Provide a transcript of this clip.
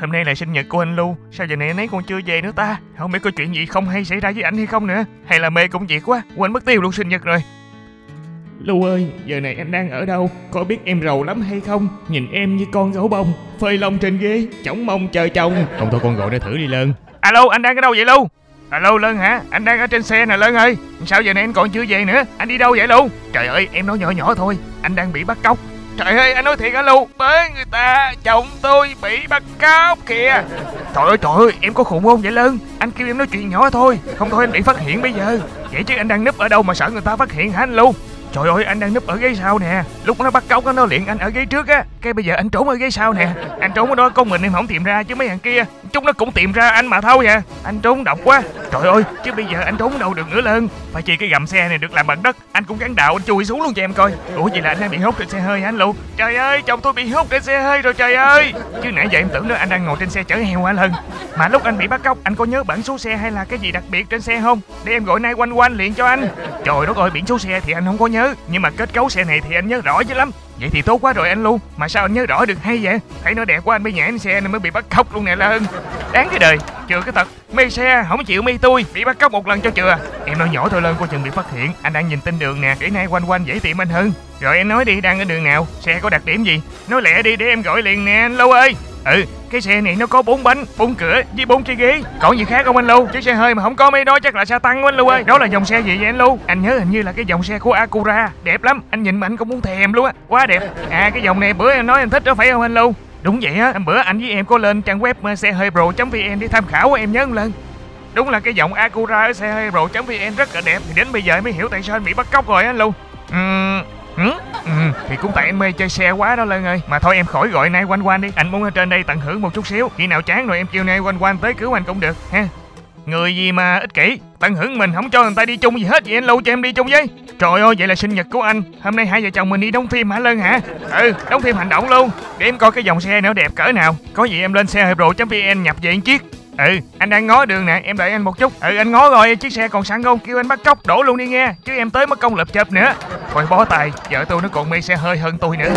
hôm nay là sinh nhật của anh Lưu Sao giờ này anh ấy còn chưa về nữa ta Không biết có chuyện gì không hay xảy ra với anh hay không nữa Hay là mê công việc quá Quên mất tiêu luôn sinh nhật rồi Lưu ơi, giờ này anh đang ở đâu? Có biết em rầu lắm hay không? Nhìn em như con gấu bông, phơi lông trên ghế, chóng mông chờ chồng. Không thôi con gọi để thử đi Lân. Alo, anh đang ở đâu vậy Lưu? Alo Lân hả? Anh đang ở trên xe nè Lân ơi. Sao giờ này anh còn chưa về nữa? Anh đi đâu vậy Lưu? Trời ơi, em nói nhỏ nhỏ thôi. Anh đang bị bắt cóc. Trời ơi, anh nói thiệt hả luôn Tới người ta, chồng tôi bị bắt cóc kìa. Trời ơi, trời ơi, em có khùng không vậy Lân? Anh kêu em nói chuyện nhỏ thôi. Không thôi anh bị phát hiện bây giờ. Vậy chứ anh đang núp ở đâu mà sợ người ta phát hiện hả anh Lưu? Trời ơi anh đang núp ở ghế sau nè Lúc nó bắt cóc nó liền anh ở ghế trước á Cái bây giờ anh trốn ở ghế sau nè Anh trốn ở đó con mình em không tìm ra chứ mấy thằng kia Chúng nó cũng tìm ra anh mà thôi à. Anh trốn độc quá. Trời ơi, chứ bây giờ anh trốn đâu được nữa lên Phải chi cái gầm xe này được làm bằng đất. Anh cũng gắn đạo, anh chui xuống luôn cho em coi. Ủa vậy là anh đang bị hút trên xe hơi hả anh luôn Trời ơi, chồng tôi bị hút trên xe hơi rồi trời ơi. Chứ nãy giờ em tưởng đó anh đang ngồi trên xe chở heo hả Lân? Mà lúc anh bị bắt cóc, anh có nhớ bản số xe hay là cái gì đặc biệt trên xe không? Để em gọi nay quanh quanh liền cho anh. Trời đất ơi, biển số xe thì anh không có nhớ. Nhưng mà kết cấu xe này thì anh nhớ rõ chứ lắm. Vậy thì tốt quá rồi anh luôn Mà sao anh nhớ rõ được hay vậy? Thấy nó đẹp quá, anh mới nhảy lên xe nên mới bị bắt cóc luôn nè Lân Đáng cái đời. Chừa cái tật. Mê xe, không chịu mê tôi. Bị bắt cóc một lần cho chừa. Em nói nhỏ thôi Lân coi chừng bị phát hiện. Anh đang nhìn tin đường nè. Để nay quanh quanh dễ tìm anh hơn. Rồi em nói đi, đang ở đường nào? Xe có đặc điểm gì? Nói lẹ đi để em gọi liền nè, anh Lâu ơi. Ừ cái xe này nó có bốn bánh bốn cửa với bốn cái ghế. Còn gì khác không anh lưu? Chiếc xe hơi mà không có mấy đó chắc là xe tăng của anh lưu ơi. Đó là dòng xe gì vậy anh lưu? Anh nhớ hình như là cái dòng xe của acura. Đẹp lắm. Anh nhìn mà anh cũng muốn thèm luôn á. Quá đẹp. À cái dòng này bữa em nói em thích đó phải không anh lưu? Đúng vậy á. Bữa anh với em có lên trang web ờ, xe hơi pro vn để tham khảo em nhớ một lần. Đúng là cái dòng acura ở xe hơi pro vn rất là đẹp. Thì đến bây giờ mới hiểu tại sao anh bị bắt cóc rồi anh lưu. Uhm, thì cũng tại em mê chơi xe quá đó Lân ơi. Mà thôi em khỏi gọi nay quanh quanh đi. Anh muốn ở trên đây tận hưởng một chút xíu. Khi nào chán rồi em kêu nay quanh quanh tới cứu anh cũng được, ha. Người gì mà ích kỷ? Tận hưởng mình, không cho người ta đi chung gì hết. Vậy anh lâu cho em đi chung với. Trời ơi, vậy là sinh nhật của anh. Hôm nay hai vợ chồng mình đi đóng phim hả Lân hả? Ừ đóng phim hành động luôn. Để em coi cái dòng xe nào đẹp cỡ nào. Có gì em lên xe hợp vn nhập về một chiếc. Ừ, anh đang ngó đường nè, em đợi anh một chút. Ừ, anh ngó rồi, chiếc xe còn sẵn không? Kêu anh bắt cóc, đổ luôn đi nghe. Chứ em tới mất công lập chập nữa. Thôi bó tay, vợ tôi nó còn mê xe hơi hơn tôi nữa.